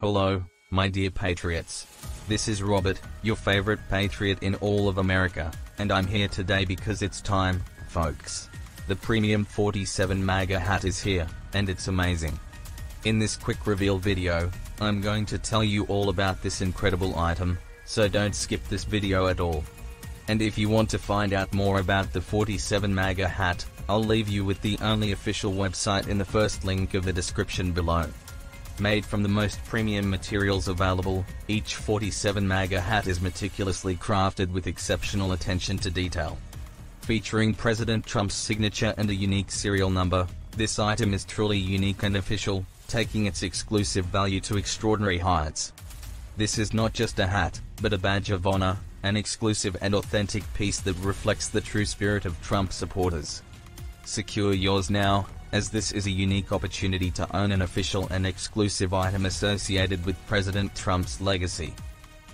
Hello, my dear patriots. This is Robert, your favorite patriot in all of America, and I'm here today because it's time, folks. The Premium 47 MAGA hat is here, and it's amazing. In this quick reveal video, I'm going to tell you all about this incredible item, so don't skip this video at all. And if you want to find out more about the 47 MAGA hat, I'll leave you with the only official website in the first link of the description below. Made from the most premium materials available, each 47 MAGA hat is meticulously crafted with exceptional attention to detail. Featuring President Trump's signature and a unique serial number, this item is truly unique and official, taking its exclusive value to extraordinary heights. This is not just a hat, but a badge of honor, an exclusive and authentic piece that reflects the true spirit of Trump supporters. Secure yours now, as this is a unique opportunity to own an official and exclusive item associated with President Trump's legacy.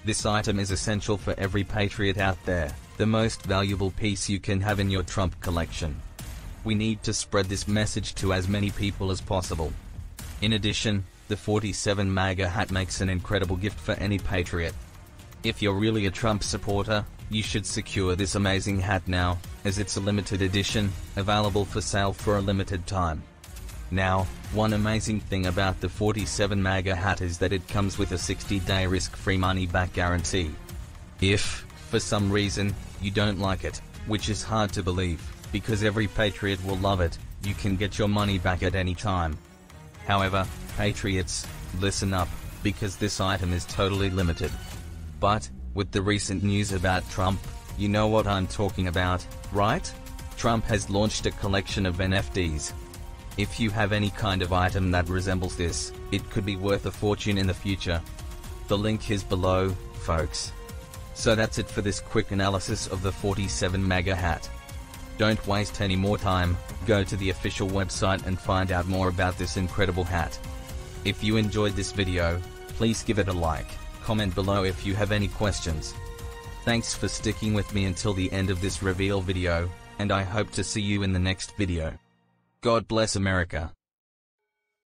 This item is essential for every patriot out there, the most valuable piece you can have in your Trump collection. We need to spread this message to as many people as possible. In addition, the 47 MAGA hat makes an incredible gift for any patriot. If you're really a Trump supporter, you should secure this amazing hat now, as it's a limited edition, available for sale for a limited time. Now, one amazing thing about the 47 MAGA hat is that it comes with a 60-day risk-free money-back guarantee. If, for some reason, you don't like it, which is hard to believe, because every patriot will love it, you can get your money back at any time. However, patriots, listen up, because this item is totally limited. But, with the recent news about Trump, you know what I'm talking about, right? Trump has launched a collection of NFTs. If you have any kind of item that resembles this, it could be worth a fortune in the future. The link is below, folks. So that's it for this quick analysis of the 47 MAGA hat. Don't waste any more time, go to the official website and find out more about this incredible hat. If you enjoyed this video, please give it a like comment below if you have any questions. Thanks for sticking with me until the end of this reveal video, and I hope to see you in the next video. God bless America.